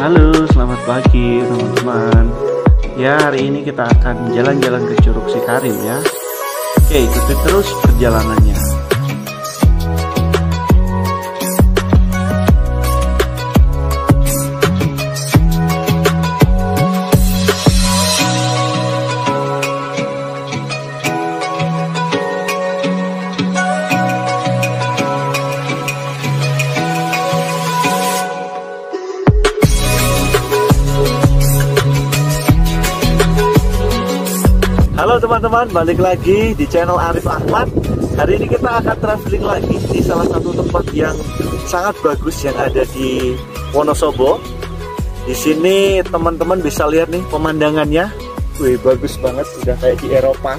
Halo, selamat pagi teman-teman. Ya, hari ini kita akan jalan-jalan ke Curug Sikarim ya. Oke, ikuti terus perjalanannya. Teman-teman, balik lagi di channel Arif Ahmad. Hari ini kita akan traveling lagi di salah satu tempat yang sangat bagus yang ada di Wonosobo. Di sini teman-teman bisa lihat nih pemandangannya. Wih, bagus banget, udah kayak di Eropa.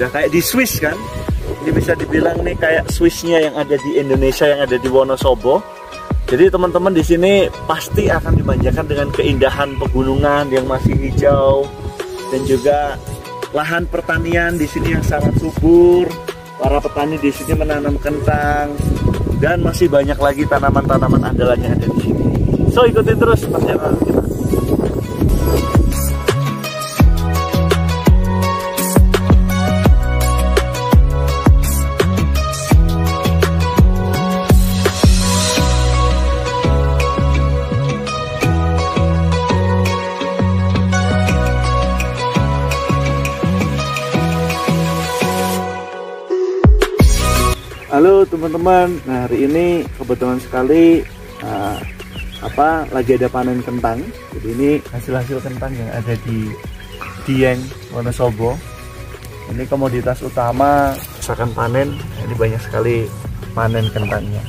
Udah kayak di Swiss kan? Ini bisa dibilang nih kayak Swissnya yang ada di Indonesia yang ada di Wonosobo. Jadi teman-teman di sini pasti akan dimanjakan dengan keindahan pegunungan yang masih hijau dan juga lahan pertanian di sini yang sangat subur. Para petani di sini menanam kentang dan masih banyak lagi tanaman-tanaman andalan yang ada di sini. So ikutin terus perjalanan kita. Teman-teman, nah hari ini kebetulan sekali uh, apa lagi ada panen kentang. Jadi ini hasil-hasil kentang yang ada di Dieng Wonosobo. Ini komoditas utama misalkan panen. Ini banyak sekali panen kentangnya.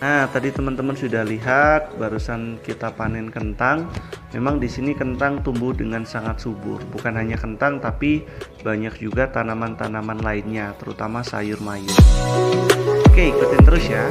Nah, tadi teman-teman sudah lihat barusan kita panen kentang. Memang di sini kentang tumbuh dengan sangat subur. Bukan hanya kentang tapi banyak juga tanaman-tanaman lainnya, terutama sayur mayur. Oke, ikutin terus ya.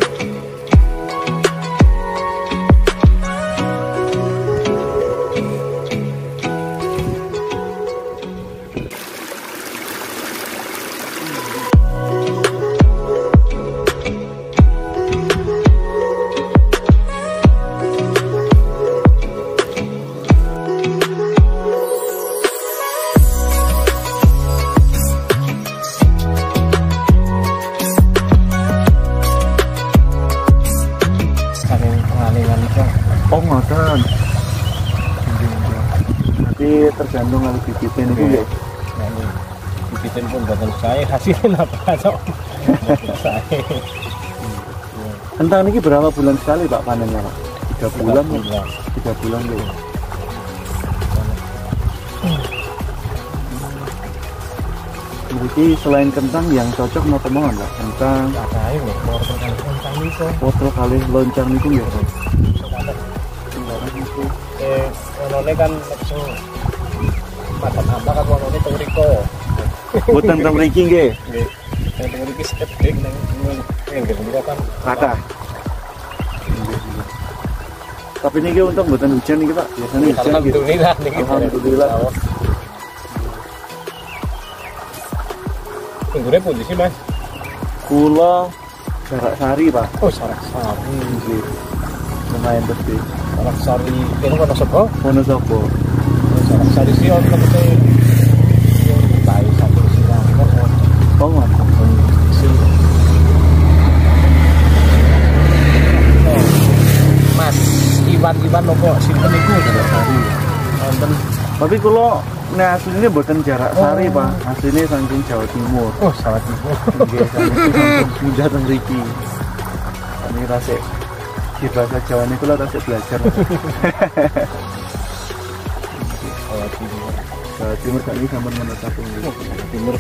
Tergantung kalau bibitnya itu ya. bibitin pun buatan saya hasilnya apa cok saya Kentang ini berapa bulan sekali Pak panennya Pak? Tiga bulan, bulan tiga bulan ya. Jadi selain kentang yang cocok mau temongan Pak? Kentang, ada air loh mau terkali kencang itu potro kali loncang itu ya. eh wanone kan langsung makan apa kan wanone tuh riko nggih. nggih step dek nggih kan. Tapi ini untuk buatan hujan nih Pak. Biasanya hujan gitu. alhamdulillah Alhamdulillah. Sih mas Kulo jarak sari Pak. oh sarak sari Nggih. Lumayan gede. sarak sari ini kan sopo Wonosobo. Sih orang tapi. Mas kalau nah aslinya buatan jarak sari Oh. pak, aslinya saking Jawa Timur. oh salah ibu Nggih, saking mriki. Ini rasa di bahasa Jawa ini kalau rasa belajar. Jawa Timur. Jawa Timur kan ini Oh, Jawa Timur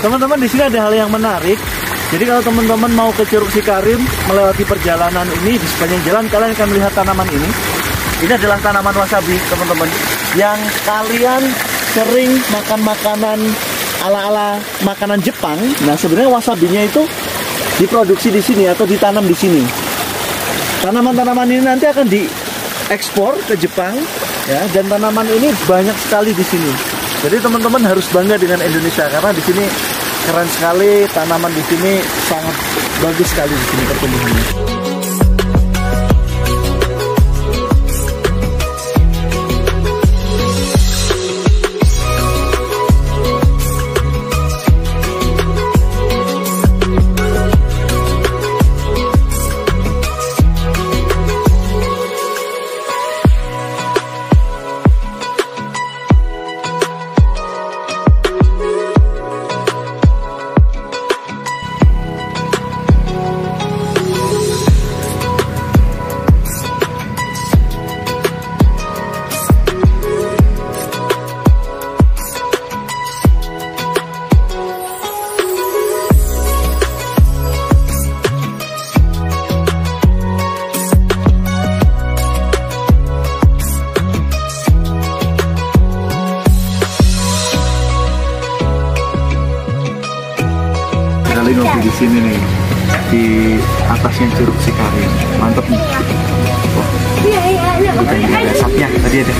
teman-teman di sini ada hal yang menarik. Jadi kalau teman-teman mau ke Curug Sikarim melewati perjalanan ini di sepanjang jalan kalian akan melihat tanaman ini. Ini adalah tanaman wasabi, teman-teman. Yang kalian sering makan makanan ala-ala makanan Jepang. Nah, sebenarnya wasabinya itu diproduksi di sini atau ditanam di sini. Tanaman-tanaman ini nanti akan diekspor ke Jepang ya dan tanaman ini banyak sekali di sini. Jadi teman-teman harus bangga dengan Indonesia karena di sini keren sekali tanaman di sini sangat bagus sekali di sini pertumbuhannya. Kali ngopi di sini nih di atasnya Curug Sikarim. Mantap nih. Wah, Iya, iya, iya. ada asapnya tadi ada.